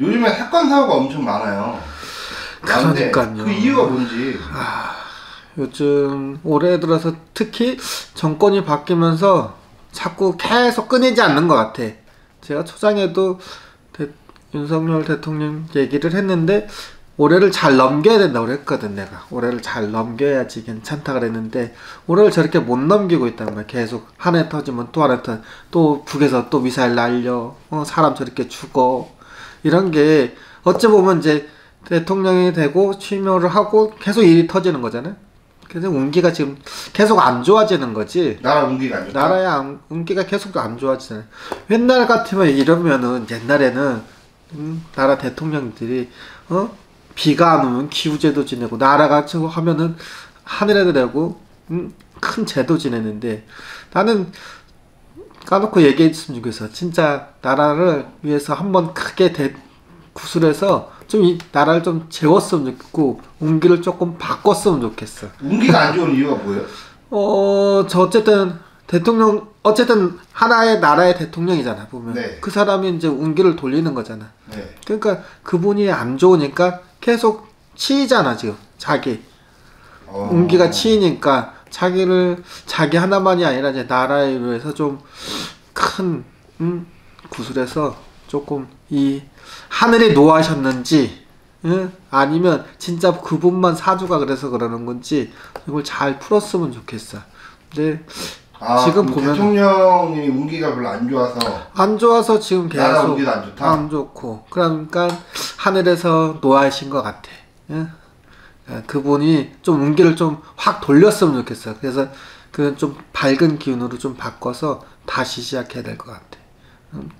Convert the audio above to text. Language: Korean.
요즘에 사건 사고가 엄청 많아요. 그러니까요. 그 이유가 뭔지. 요즘 올해 들어서 특히 정권이 바뀌면서 자꾸 계속 끊이지 않는 것 같아. 제가 초장에도 대- 윤석열 대통령 얘기를 했는데 올해를 잘 넘겨야 된다고 그랬거든 내가 올해를 잘 넘겨야지 괜찮다 그랬는데 올해를 저렇게 못 넘기고 있단 말이야 계속 한 해 터지면 또 한 해 터또 북에서 또 미사일 날려 어, 사람 저렇게 죽어 이런 게 어찌 보면 이제 대통령이 되고 취임을 하고 계속 일이 터지는 거잖아요 그래서 운기가 지금 계속 안 좋아지는 거지 나라 운기가 안 좋다. 나라의 안- 운기가 계속 안 좋아지잖아요. 옛날 같으면 이러면은 옛날에는 음, 나라 대통령들이 어 비가 안 오면 기후제도 지내고 나라가 저거 하면은 하늘에도 내고 음, 큰 제도 지내는데 나는 까놓고 얘기했으면 좋겠어. 진짜 나라를 위해서 한번 크게 대, 구술해서 좀 이 나라를 좀 재웠으면 좋겠고 운기를 조금 바꿨으면 좋겠어. 운기가 안 좋은 이유가 뭐예요? 어, 저 어쨌든 대통령 어쨌든 하나의 나라의 대통령이잖아 보면 네. 그 사람이 이제 운기를 돌리는 거잖아. 네. 그러니까 그분이 안 좋으니까 계속 치이잖아 지금 자기 어. 운기가 치이니까 자기를 자기 하나만이 아니라 이제 나라에 위해서 좀큰 음, 구슬에서 조금 이 하늘이 노하셨는지 응? 아니면 진짜 그분만 사주가 그래서 그러는 건지 이걸 잘 풀었으면 좋겠어. 근데 아, 지금 보면- 대통령님이 운기가 별로 안 좋아서 안 좋아서 지금 나라 계속 운기도 안 좋다. 안 좋고 그러니까 하늘에서 노하신 것 같아. 예? 예, 그분이 좀 운기를 좀 확 돌렸으면 좋겠어. 그래서 그 좀 밝은 기운으로 좀 바꿔서 다시 시작해야 될 것 같아. 음,